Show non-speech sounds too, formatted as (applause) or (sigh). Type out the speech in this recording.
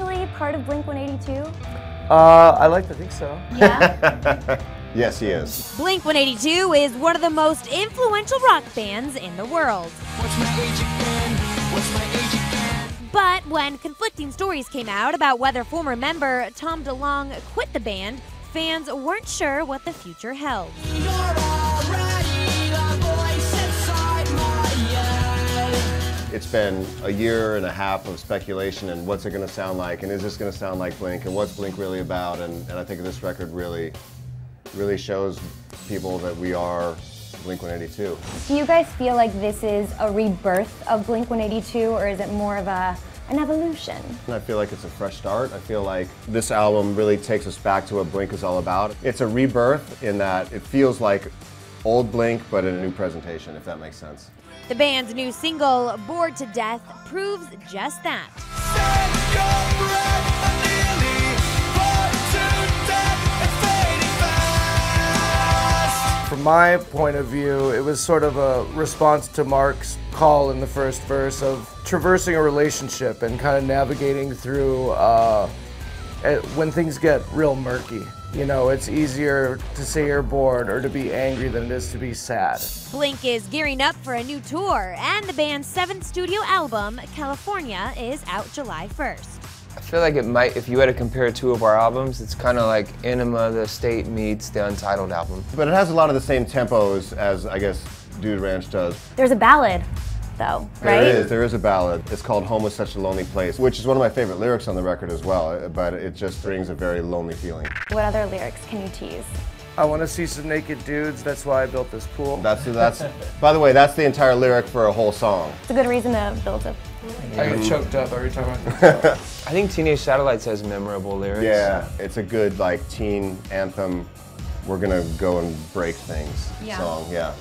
officially part of Blink 182? Uh, I like to think so. Yeah. (laughs) Yes, he is. Blink 182 is one of the most influential rock bands in the world. But when conflicting stories came out about whether former member Tom DeLonge quit the band, fans weren't sure what the future held. It's been a year and a half of speculation and what's it going to sound like and is this going to sound like Blink and what's Blink really about and, and I think this record really really shows people that we are Blink 182. Do you guys feel like this is a rebirth of Blink 182 or is it more of a an evolution? And I feel like it's a fresh start. I feel like this album really takes us back to what Blink is all about. It's a rebirth in that it feels like old Blink but in a new presentation if that makes sense. The band's new single, Bored to Death, proves just that. From my point of view, it was sort of a response to Mark's call in the first verse of traversing a relationship and kind of navigating through uh, Uh, when things get real murky. You know, it's easier to say you're bored or to be angry than it is to be sad. Blink is gearing up for a new tour, and the band's seventh studio album, California, is out July 1st. I feel like it might, if you had to compare two of our albums, it's kind of like Enema, The State meets the Untitled album. But it has a lot of the same tempos as I guess Dude Ranch does. There's a ballad though, right? There is. There is a ballad. It's called Home is Such a Lonely Place, which is one of my favorite lyrics on the record as well, but it just brings a very lonely feeling. What other lyrics can you tease? I want to see some naked dudes, that's why I built this pool. That's, that's, by the way, that's the entire lyric for a whole song. It's a good reason to build a I get mm-hmm. choked up every time I think about it. (laughs) I think Teenage Satellites has memorable lyrics. Yeah, it's a good like teen anthem. We're gonna go and break things Yeah. song. Yeah.